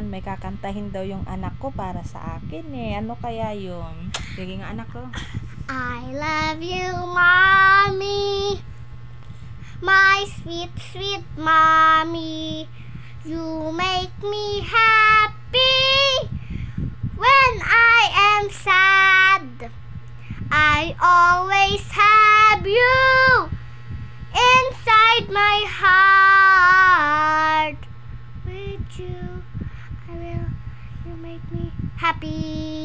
naman, may kakantahin daw yung anak ko para sa akin eh. Ano kaya yun? Sige nga anak ko. I love you, mommy. My sweet, sweet mommy. You make me happy when I am sad. I always have you inside my heart. With you, I will. You make me happy.